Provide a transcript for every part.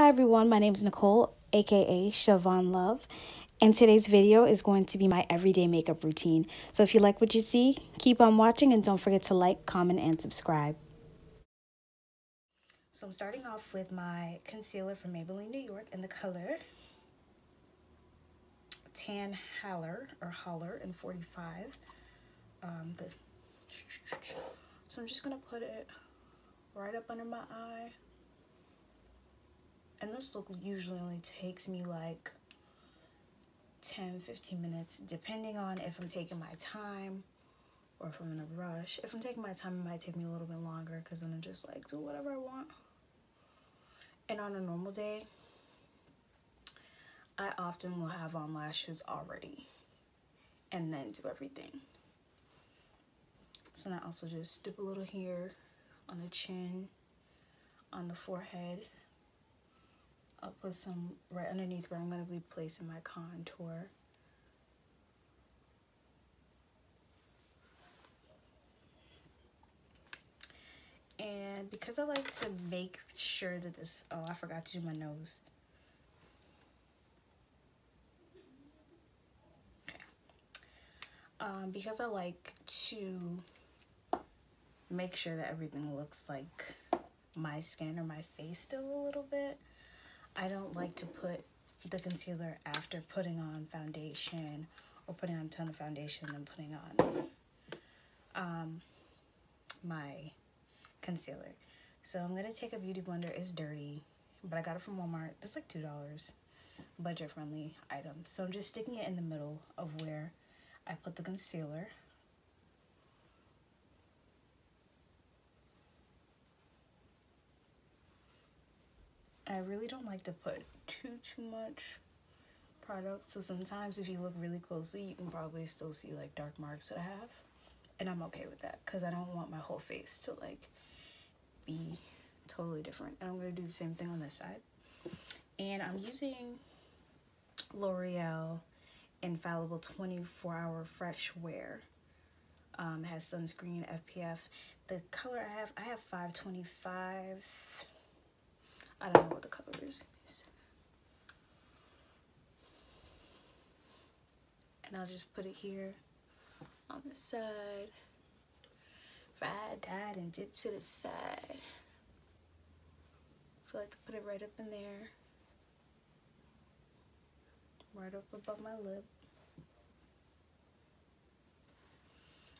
Hi everyone, my name is Nicole, aka Shavonne Love, and today's video is going to be my everyday makeup routine. So if you like what you see, keep on watching and don't forget to like, comment, and subscribe. So I'm starting off with my concealer from Maybelline New York in the color Tan Haller or Holler in 45. Um, the, so I'm just going to put it right up under my eye and this look usually only takes me like 10 15 minutes depending on if i'm taking my time or if i'm in a rush. If i'm taking my time it might take me a little bit longer because then i just like do whatever i want. And on a normal day i often will have on lashes already and then do everything. So then i also just dip a little here on the chin on the forehead I'll put some right underneath where I'm going to be placing my contour. And because I like to make sure that this, oh, I forgot to do my nose. Okay. Um, because I like to make sure that everything looks like my skin or my face still a little bit. I don't like to put the concealer after putting on foundation or putting on a ton of foundation and putting on um, my concealer. So I'm going to take a Beauty Blender. It's dirty, but I got it from Walmart. It's like $2. Budget friendly item. So I'm just sticking it in the middle of where I put the concealer. I really don't like to put too, too much product. So sometimes if you look really closely, you can probably still see like dark marks that I have. And I'm okay with that because I don't want my whole face to like be totally different. And I'm going to do the same thing on this side. And I'm using L'Oreal Infallible 24 Hour Fresh Wear. Um, has sunscreen, SPF. The color I have, I have 525 I don't know what the color is. And I'll just put it here on the side. Fried, dyed, and dip to the side. So I like to put it right up in there. Right up above my lip.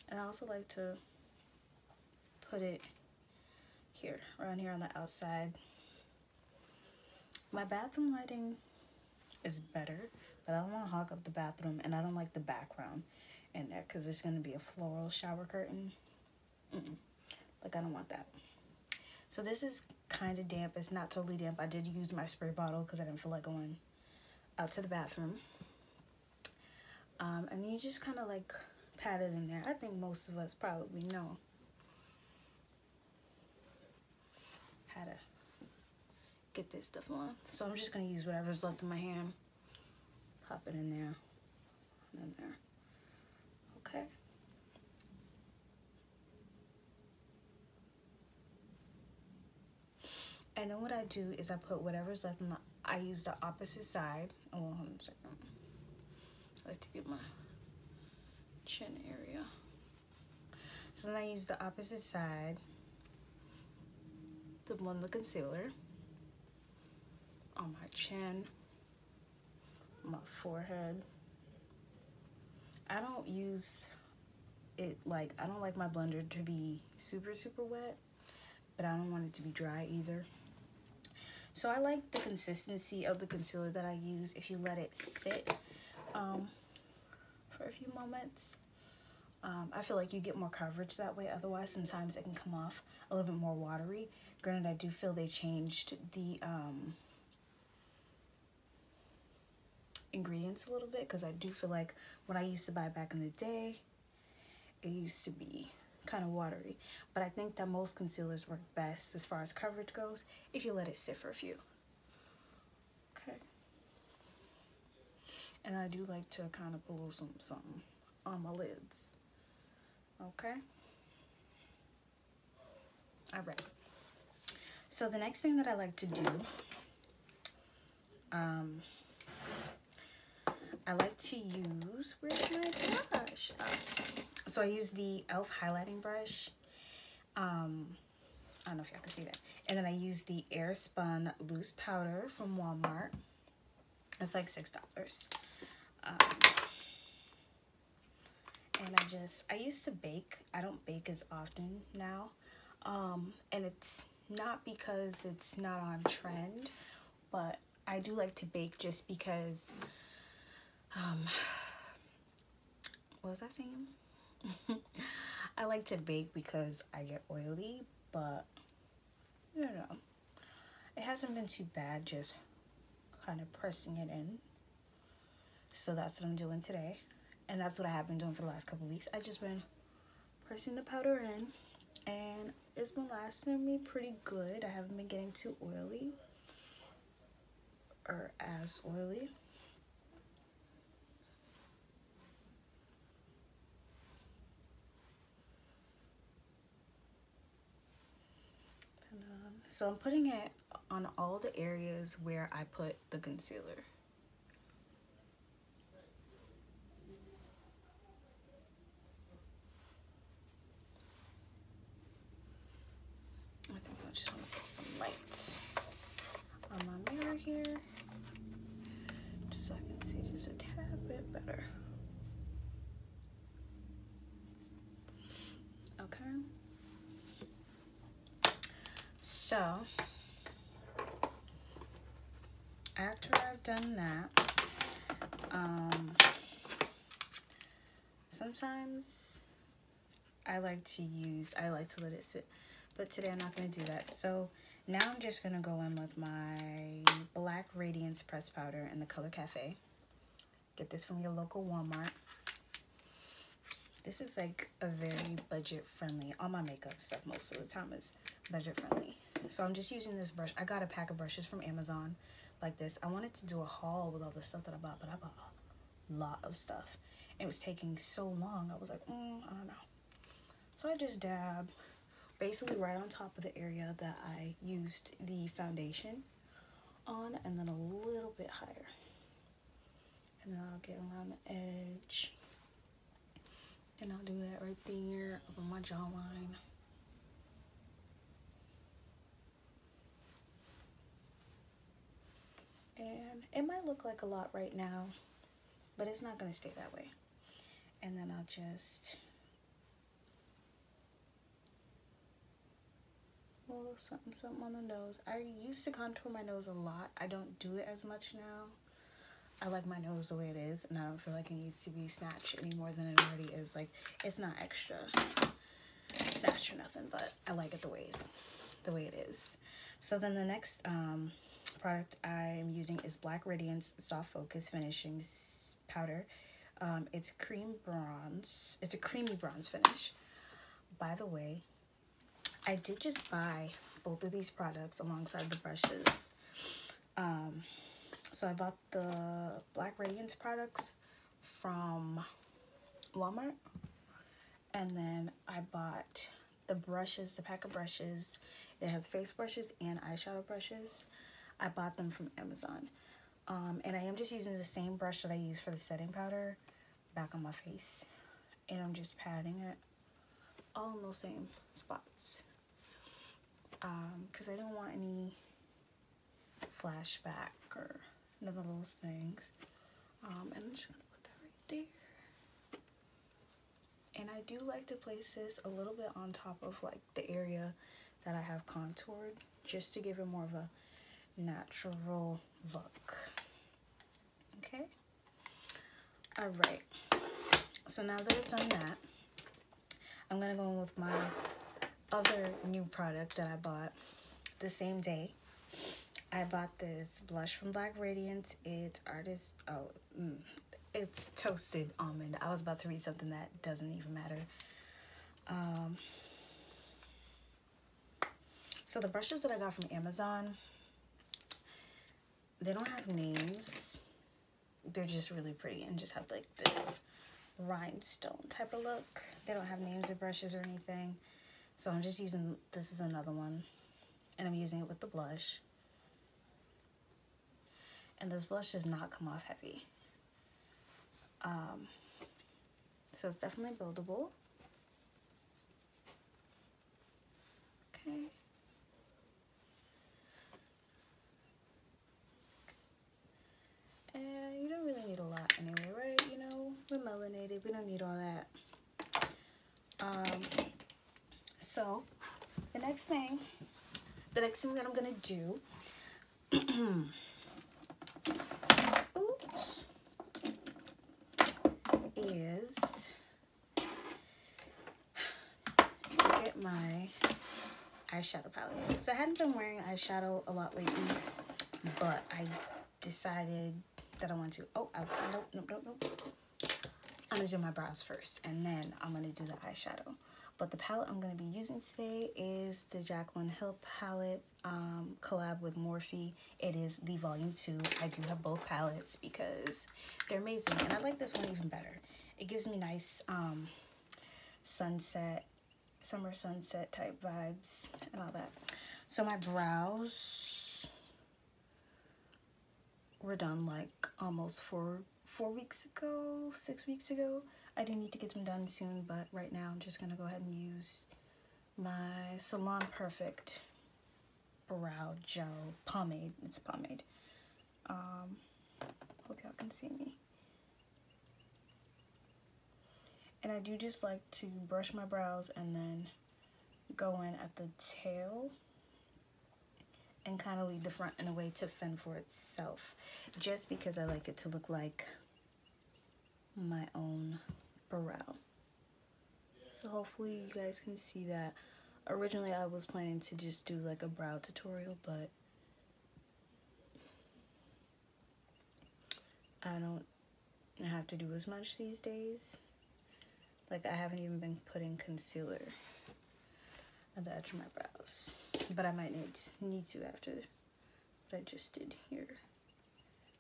And I also like to put it here, around here on the outside my bathroom lighting is better, but I don't want to hog up the bathroom, and I don't like the background in there because there's going to be a floral shower curtain. Mm -mm. Like, I don't want that. So this is kind of damp. It's not totally damp. I did use my spray bottle because I didn't feel like going out to the bathroom. Um, and you just kind of like pat it in there. I think most of us probably know how to get this stuff on. So I'm just to use whatever's left in my hand. Pop it in there. And in there. Okay. And then what I do is I put whatever's left in the, I use the opposite side. Oh, hold on a second. I like to get my chin area. So then I use the opposite side to blend the concealer on my chin, my forehead. I don't use it like, I don't like my blender to be super, super wet, but I don't want it to be dry either. So I like the consistency of the concealer that I use if you let it sit um, for a few moments. Um, I feel like you get more coverage that way. Otherwise, sometimes it can come off a little bit more watery. Granted, I do feel they changed the um, ingredients a little bit because I do feel like when I used to buy back in the day, it used to be kind of watery. But I think that most concealers work best as far as coverage goes if you let it sit for a few. Okay. And I do like to kind of pull some something on my lids. Okay. All right. So the next thing that I like to do um, I like to use, where's my brush? Oh. So I use the e.l.f. highlighting brush. Um, I don't know if y'all can see that. And then I use the Airspun loose powder from Walmart. It's like $6. Um, and I just, I used to bake. I don't bake as often now. Um, and it's not because it's not on trend, but I do like to bake just because, um, what was I saying? I like to bake because I get oily, but, you know, it hasn't been too bad just kind of pressing it in. So that's what I'm doing today. And that's what I have been doing for the last couple weeks. I just been pressing the powder in and it's been lasting me pretty good. I haven't been getting too oily or as oily. Um, so I'm putting it on all the areas where I put the concealer. I think I just want to put some light on my mirror here just so I can see just a tad bit better. Okay. So, after I've done that, um, sometimes I like to use, I like to let it sit but today I'm not going to do that. So now I'm just going to go in with my Black Radiance Press Powder in the Color Cafe. Get this from your local Walmart. This is like a very budget friendly, all my makeup stuff most of the time is budget friendly. So I'm just using this brush. I got a pack of brushes from Amazon like this. I wanted to do a haul with all the stuff that I bought, but I bought a lot of stuff. It was taking so long. I was like, mm, I don't know. So I just dab basically right on top of the area that I used the foundation on and then a little bit higher. And then I'll get around the edge and I'll do that right there on my jawline. And it might look like a lot right now, but it's not to stay that way. And then I'll just something something on the nose. I used to contour my nose a lot. I don't do it as much now. I like my nose the way it is and I don't feel like it needs to be snatched any more than it already is. Like it's not extra snatched or nothing, but I like it the way it's the way it is. So then the next um, product I'm using is Black Radiance Soft Focus Finishing Powder. Um, it's cream bronze. It's a creamy bronze finish. By the way, I did just buy both of these products alongside the brushes. Um, so I bought the Black Radiance products from Walmart. And then I bought the brushes, the pack of brushes. It has face brushes and eyeshadow brushes. I bought them from Amazon. Um, and I am just using the same brush that I use for the setting powder back on my face. And I'm just patting it all in those same spots because um, I don't want any flashback or none of those things. Um, and I'm just gonna put that right there. And I do like to place this a little bit on top of like the area that I have contoured just to give it more of a natural look. Okay. All right. So now that I've done that, I'm gonna go in with my other new product that I bought the same day. I bought this blush from Black Radiance. It's artist, oh, mm, it's toasted almond. I was about to read something that doesn't even matter. Um, so the brushes that I got from Amazon, they don't have names. They're just really pretty and just have like this rhinestone type of look. They don't have names of brushes or anything. So I'm just using, this is another one, and I'm using it with the blush. And this blush does not come off heavy. Um, so it's definitely buildable. Okay. And you don't really need a lot anyway, right? You know, we're We don't need all that. Um, so the next thing, the next thing that I'm gonna do, oops, is get my eyeshadow palette. So I hadn't been wearing eyeshadow a lot lately, but I decided that I want to. Oh, I, nope, nope, nope, nope. I'm gonna do my brows first, and then I'm gonna do the eyeshadow. But the palette I'm gonna be using today is the Jaclyn Hill palette um, collab with Morphe. It is the volume two. I do have both palettes because they're amazing, and I like this one even better. It gives me nice um, sunset, summer sunset type vibes and all that. So my brows were done like almost four four weeks ago, six weeks ago. I do need to get them done soon, but right now I'm just gonna go ahead and use my Salon Perfect brow gel pomade. It's a pomade. Um, hope y'all can see me. And I do just like to brush my brows and then go in at the tail and kind of leave the front in a way to fend for itself just because I like it to look like my own brow so hopefully you guys can see that originally I was planning to just do like a brow tutorial but I don't have to do as much these days like I haven't even been putting concealer at the edge of my brows. But I might need, need to after what I just did here.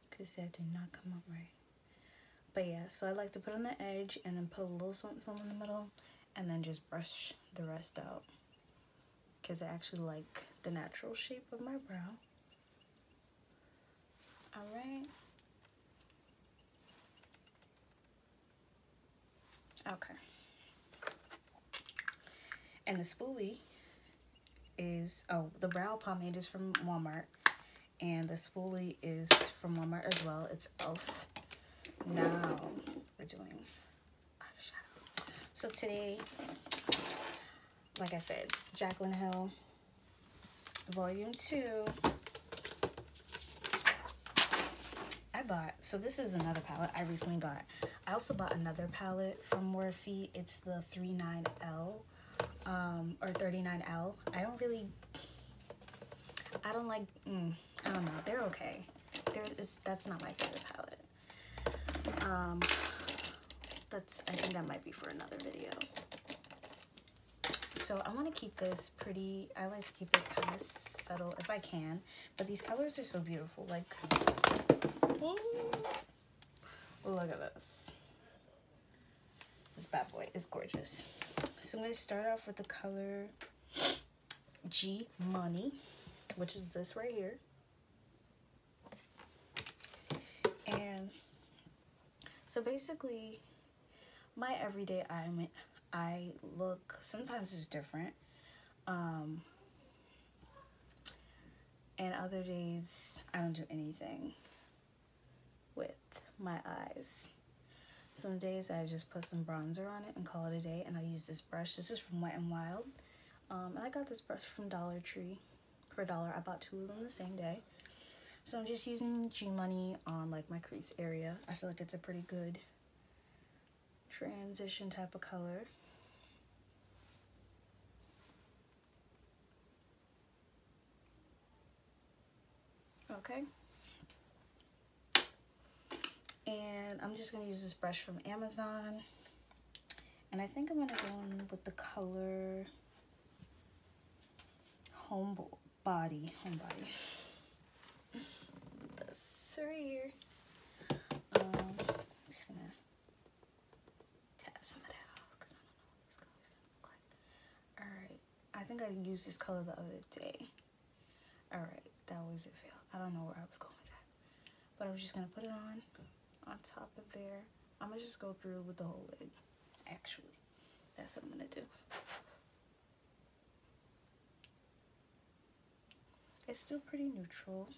Because that did not come up right. But yeah, so I like to put on the edge and then put a little something, something in the middle. And then just brush the rest out. Because I actually like the natural shape of my brow. Alright. Okay. And the spoolie is, oh, the brow pomade is from Walmart. And the spoolie is from Walmart as well. It's e.l.f. Now we're doing eyeshadow. So today, like I said, Jaclyn Hill, Volume 2. I bought, so this is another palette I recently bought. I also bought another palette from Morphe. It's the 39L um, or 39L. I don't really, I don't like, mm, I don't know. They're okay. They're, that's not my favorite palette. Um, that's, I think that might be for another video. So I want to keep this pretty, I like to keep it kind of subtle if I can. But these colors are so beautiful. Like, look at this. This bad boy is gorgeous. So I'm going to start off with the color G Money, which is this right here. And so basically, my everyday eye, eye look sometimes is different. Um, and other days, I don't do anything with my eyes. Some days I just put some bronzer on it and call it a day. And I use this brush. This is from Wet n Wild. Um, and I got this brush from Dollar Tree for a dollar. I bought two of them the same day. So I'm just using G Money on like my crease area. I feel like it's a pretty good transition type of color. Okay. And I'm just going to use this brush from Amazon. And I think I'm going to go in with the color Home Body. Home Body. Right here. Um, just to tap some of that off because I don't know what this color look like. Alright. I think I used this color the other day. Alright. That was it. I don't know where I was going with that. But I'm just to put it on on top of there I'm gonna just go through with the whole lid. Actually, that's what I'm gonna do. It's still pretty neutral.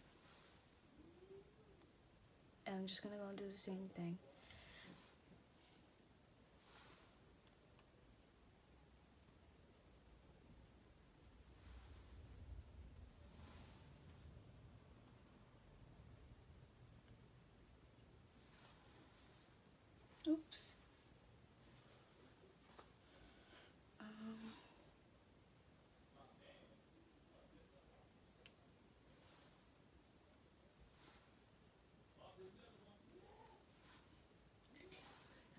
I'm just gonna go and do the same thing. Oops. Um,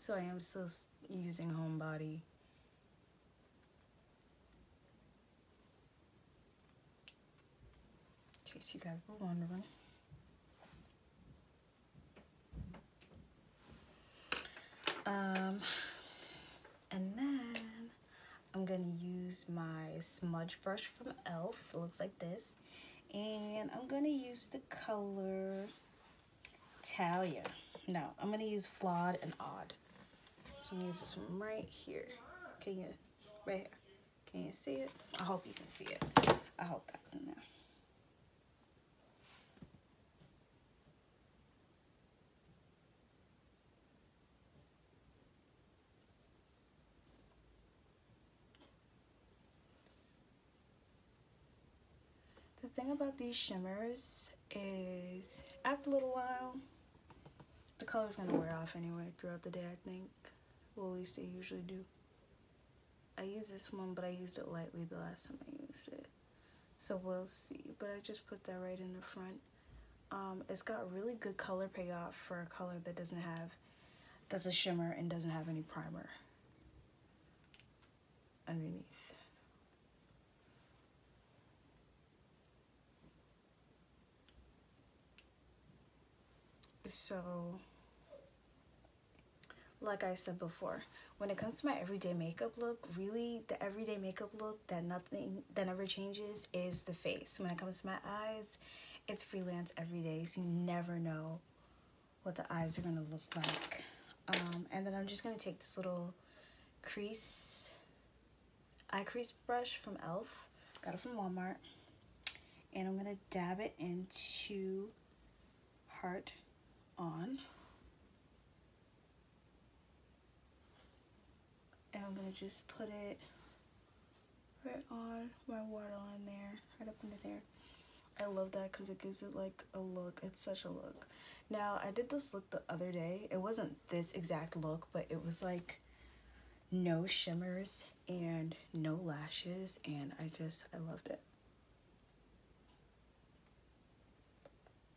so I am still using homebody. In case you guys were wondering. Um, and then I'm gonna use my smudge brush from e.l.f. It looks like this. And I'm gonna use the color Talia. No, I'm gonna use Flawed and Odd. So use this one right here. Can you, right here. Can you see it? I hope you can see it. I hope that was in there. The thing about these shimmers is after a little while, the color's gonna wear off anyway throughout the day, I think. Well, at least they usually do. I used this one, but I used it lightly the last time I used it. So we'll see. But I just put that right in the front. Um, it's got really good color payoff for a color that doesn't have, that's a shimmer and doesn't have any primer underneath. So, like I said before, when it comes to my everyday makeup look, really the everyday makeup look that nothing that never changes is the face. When it comes to my eyes, it's freelance every day, so you never know what the eyes are gonna look like. Um, and then I'm just gonna take this little crease, eye crease brush from e.l.f. Got it from Walmart. And I'm gonna dab it into heart on. And I'm gonna just put it right on my waterline there, right up into there. I love that because it gives it like a look. It's such a look. Now, I did this look the other day. It wasn't this exact look, but it was like no shimmers and no lashes. And I just, I loved it.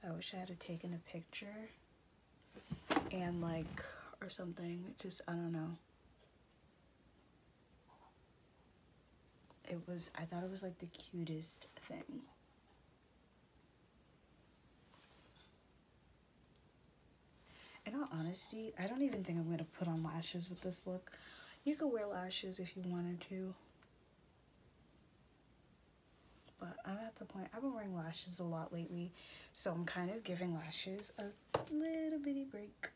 I wish I had taken a picture and like, or something. Just, I don't know. It was, I thought it was like the cutest thing. In all honesty, I don't even think I'm going to put on lashes with this look. You could wear lashes if you wanted to. But I'm at the point, I've been wearing lashes a lot lately. So I'm kind of giving lashes a little bitty break.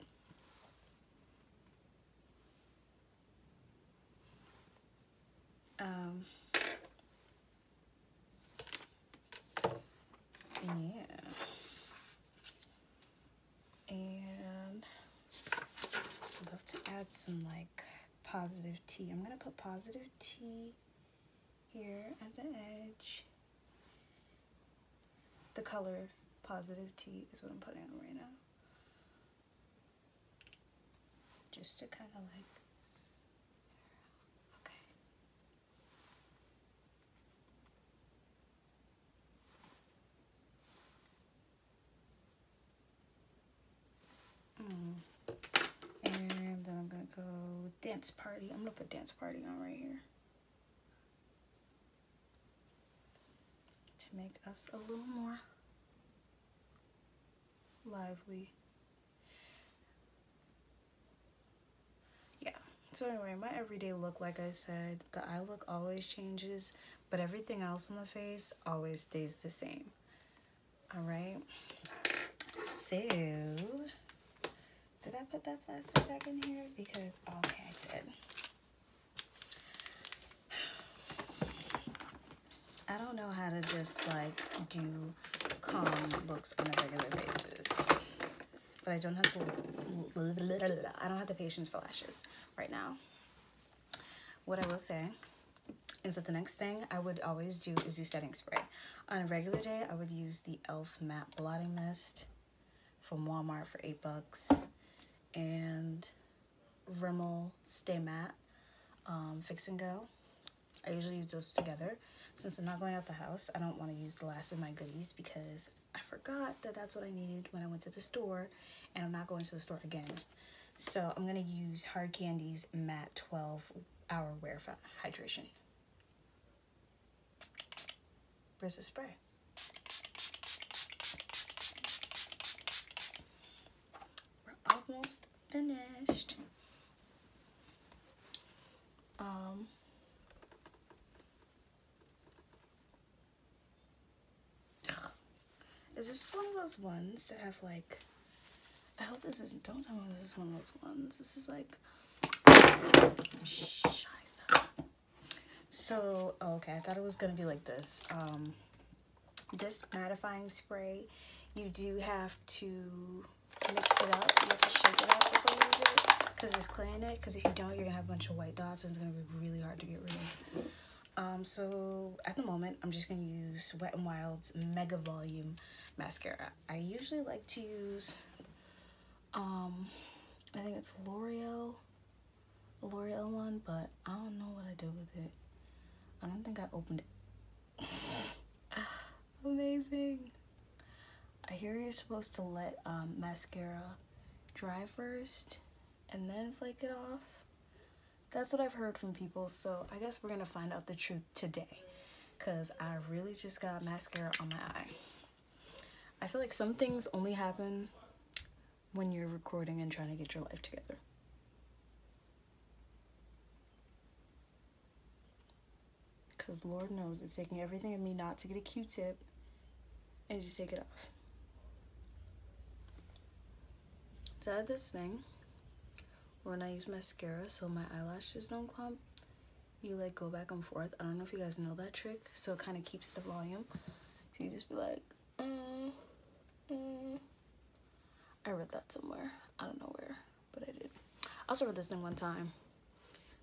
Um, yeah. And I'd love to add some like positive tea. I'm gonna put positive tea here at the edge. The color positive tea is what I'm putting on right now. Just to kind of like, okay. Mm. And then I'm gonna go dance party. I'm gonna put dance party on right here. To make us a little more lively. Yeah, so anyway, my everyday look, like I said, the eye look always changes, but everything else on the face always stays the same. All right, so did I put that plastic back in here? Because, okay, I did. I don't know how to just like do calm looks on a regular basis. But I don't have the, I don't have the patience for lashes right now. What I will say is that the next thing I would always do is do setting spray. On a regular day, I would use the e.l.f. Matte Blotting Mist from Walmart for eight bucks and Rimmel Stay Matte um, Fix and Go. I usually use those together. Since I'm not going out the house, I don't want to use the last of my goodies because I forgot that that's what I needed when I went to the store and I'm not going to the store again. So I'm going to use Hard Candy's Matte 12 Hour Wear Hydration. Where's spray? We're almost finished. Um, is this one of those ones that have like, I hope this isn't, don't tell me this is one of those ones. This is like, so, oh, okay, I thought it was going to be like this. Um, this mattifying spray, you do have to mix it up. You have to shake it up before you use it because there's clay in it. Because if you don't, you're to have a bunch of white dots and it's going to be really hard to get rid of. Um, so at the moment, I'm just going to use Wet n Wild's Mega Volume Mascara. I usually like to use, um, I think it's L'Oreal, L'Oreal one, but I don't know what I did with it. I don't think I opened it. Amazing. I hear you're supposed to let um, mascara dry first and then flake it off. That's what I've heard from people, so I guess we're gonna find out the truth today. Cause I really just got mascara on my eye. I feel like some things only happen when you're recording and trying to get your life together. because Lord knows it's taking everything in me not to get a Q-tip and just take it off. So I this thing when I use mascara so my eyelashes don't clump. You like go back and forth. I don't know if you guys know that trick. So it kind of keeps the volume. So you just be like, mm, mm. I read that somewhere. I don't know where, but I did. I also read this thing one time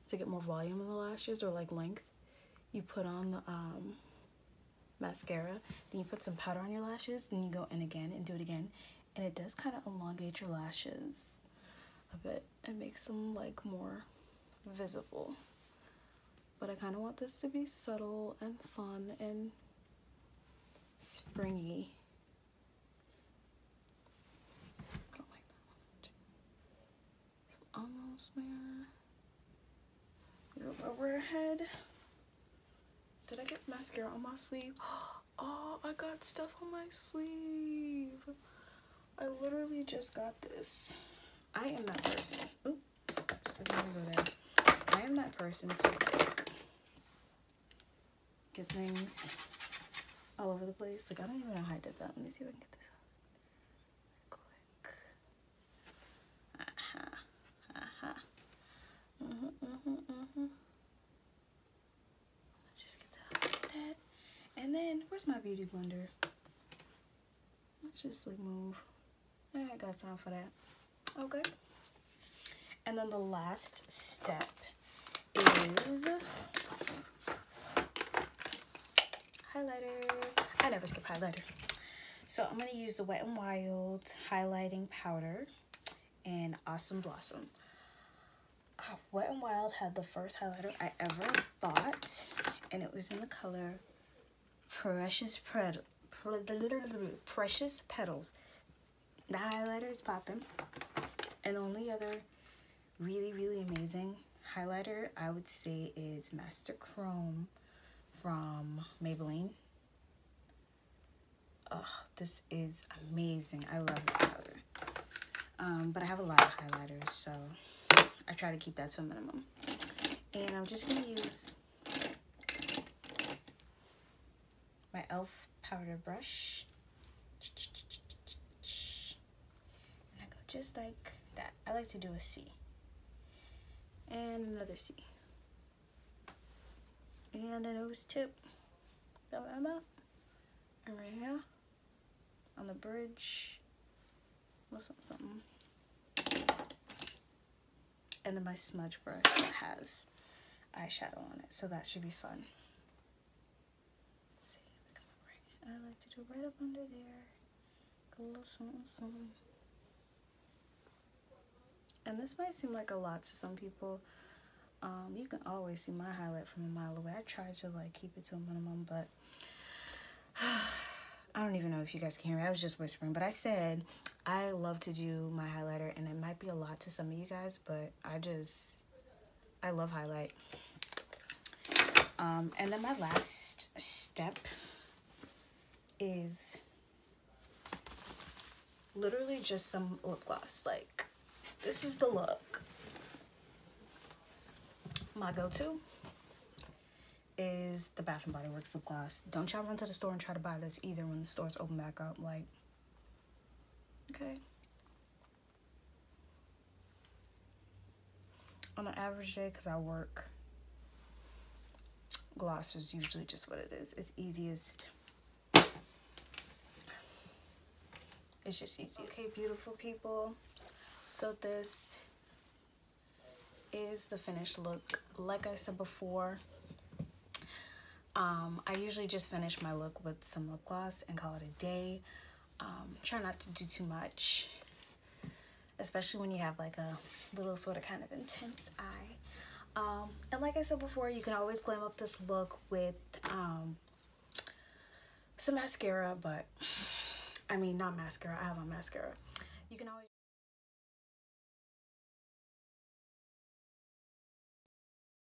to get more volume in the lashes or like length you put on the um, mascara, then you put some powder on your lashes, then you go in again and do it again. And it does kind of elongate your lashes a bit. It makes them like more visible. But I kind of want this to be subtle and fun and springy. I don't like that one. Almost there. Your lower head. Did I get mascara on my sleeve? Oh, I got stuff on my sleeve. I literally just got this. I am that person. Oop, doesn't have to go there. I am that person to like get things all over the place. Like I don't even know how I did that. Let me see if I can get this quick. Uh huh. Uh huh. Uh huh. Uh huh. Uh huh. And then, where's my beauty blender? Let's just like move. I got time for that. Okay. And then the last step is highlighter. I never skip highlighter. So I'm going to use the Wet n Wild highlighting powder and Awesome Blossom. Uh, Wet n Wild had the first highlighter I ever bought and it was in the color Precious Pred Precious Petals. The highlighter is popping. And the only other really, really amazing highlighter I would say is Master Chrome from Maybelline. Oh, this is amazing. I love the powder. Um, but I have a lot of highlighters, so I try to keep that to a minimum. And I'm just going to use my e.l.f. powder brush. And I go just like that. I like to do a C. And another C. And a nose tip. And right here. On the bridge. Or something, something. And then my smudge brush has eyeshadow on it. So that should be fun. Let's see. I like to do right up under there. A little something, something. And this might seem like a lot to some people. Um, you can always see my highlight from a mile away. I try to like keep it to a minimum, but I don't even know if you guys can hear me. I was just whispering, but I said I love to do my highlighter, and it might be a lot to some of you guys, but I just I love highlight. Um, and then my last step is literally just some lip gloss. Like, this is the look. My go-to is the Bath and Body Works lip gloss. Don't y'all run to the store and try to buy this either when the stores open back up. Like, okay. On an average day, because I work, gloss is usually just what it is. It's easiest It's just easy. Okay, beautiful people. So this is the finished look. Like I said before, um, I usually just finish my look with some lip gloss and call it a day. Um, try not to do too much, especially when you have like a little sort of kind of intense eye. Um, and like I said before, you can always glam up this look with um, some mascara, but I mean, not mascara. I have on mascara. You can always